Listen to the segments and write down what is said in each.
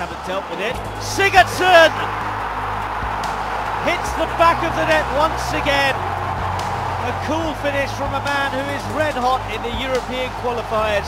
haven't dealt with it. Sigurdsson hits the back of the net once again. A cool finish from a man who is red hot in the European qualifiers.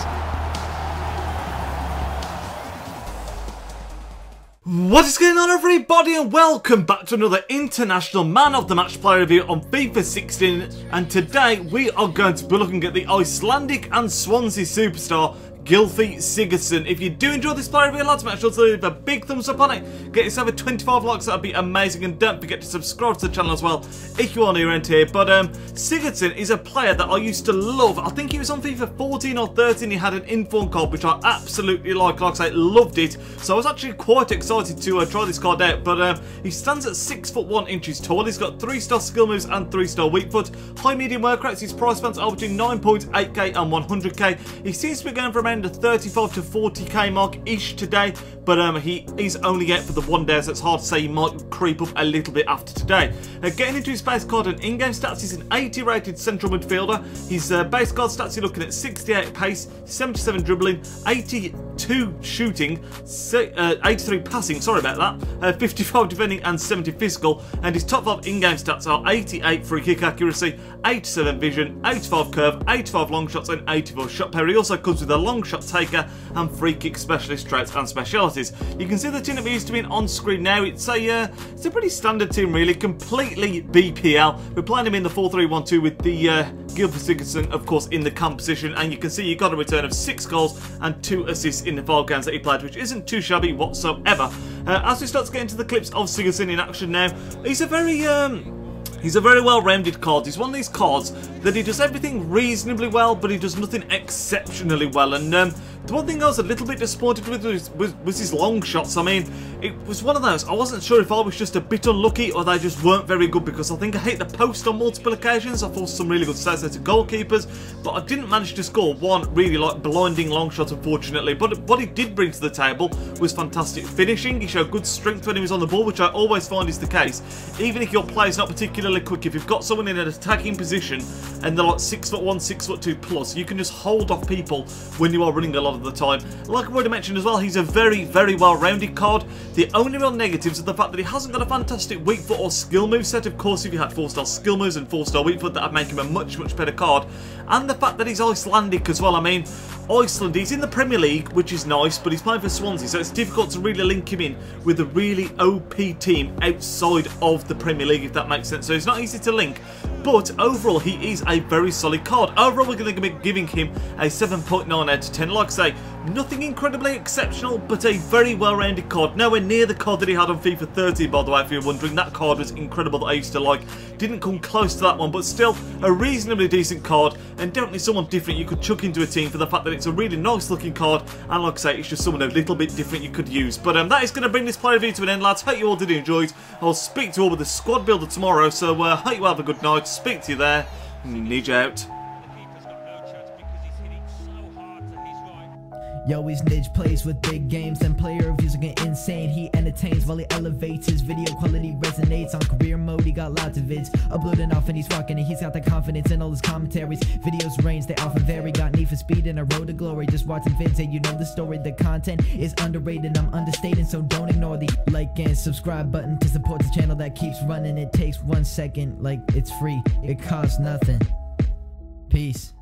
What is going on everybody and welcome back to another International Man of the Match player review on FIFA 16 and today we are going to be looking at the Icelandic and Swansea superstar Gylfi Sigurdsson. If you do enjoy this player review, lads, make sure to leave a big thumbs up on it. Get yourself a 25 likes, that'd be amazing. And don't forget to subscribe to the channel as well if you are new around here. But um, Sigurdsson is a player that I used to love. I think he was on FIFA 14 or 13. He had an inform card, which I absolutely like. Like I say, loved it. So I was actually quite excited to uh, try this card out. But um, he stands at 6 foot 1 inches tall. He's got 3 star skill moves and 3 star weak foot. High medium work rates. His price bands are between 9.8k and 100k. He seems to be going from around the 35 to 40k mark ish today, but um, he is only out for the one day, so it's hard to say he might creep up a little bit after today. Uh, getting into his base card and in-game stats, he's an 80 rated central midfielder. His uh, base card stats, you're looking at 68 pace, 77 dribbling, 82 shooting, uh, 83 passing, sorry about that, uh, 55 defending and 70 physical, and his top 5 in-game stats are 88 free kick accuracy, 87 vision, 85 curve, 85 long shots and 84 shot parry. He also comes with a long shot taker and free kick specialist traits and specialities. You can see the team that we're used to being on screen now. It's a uh, it's a pretty standard team really, completely BPL. We're playing him in the 4-3-1-2 with the uh, Gylfi Sigurdsson, of course, in the CAM position, and you can see he got a return of six goals and two assists in the five games that he played, which isn't too shabby whatsoever. Uh, as we start to get into the clips of Sigurdsson in action now, he's a very um, He's a very well-rounded card. He's one of these cards that he does everything reasonably well, but he does nothing exceptionally well. And um, the one thing I was a little bit disappointed with was, was, was, his long shots. I mean, it was one of those. I wasn't sure if I was just a bit unlucky or they just weren't very good because I think I hit the post on multiple occasions. I forced some really good saves there to goalkeepers, but I didn't manage to score one really like blinding long shot, unfortunately. But what he did bring to the table was fantastic finishing. He showed good strength when he was on the ball, which I always find is the case. Even if your play is not particularly quick, if you've got someone in an attacking position and they're like six foot one, six foot two plus, you can just hold off people when you are running a lot of the time. Like I've already mentioned as well, he's a very, very well-rounded card. The only real negatives are the fact that he hasn't got a fantastic weak foot or skill move set. Of course, if you had 4-star skill moves and 4-star weak foot, that would make him a much, much better card. And the fact that he's Icelandic as well. I mean, Iceland, he's in the Premier League, which is nice, but he's playing for Swansea, so it's difficult to really link him in with a really OP team outside of the Premier League, if that makes sense. So it's not easy to link. But overall, he is a very solid card. Overall, we're going to be giving him a 7.9 out of 10. Like I say, nothing incredibly exceptional, but a very well-rounded card. Nowhere near the card that he had on FIFA 30, by the way, if you're wondering. That card was incredible that I used to like. Didn't come close to that one, but still a reasonably decent card, and definitely someone different you could chuck into a team for the fact that it's a really nice looking card, and like I say, it's just someone a little bit different you could use. But um, that is going to bring this player review to an end, lads. Hope you all did enjoy it. I'll speak to you all with the squad builder tomorrow, so uh, hope you have a good night. Speak to you there. Need you out. Yo, he's Nidge plays with big games and player reviews getting insane. He entertains while he elevates. His video quality resonates on career mode. He got lots of vids uploading off and he's rocking it. He's got the confidence in all his commentaries. Videos range, they often vary. Got need for speed and a road to glory. Just watching vids and you know the story. The content is underrated. I'm understating, so don't ignore the like and subscribe button to support the channel that keeps running. It takes one second, like it's free. It costs nothing. Peace.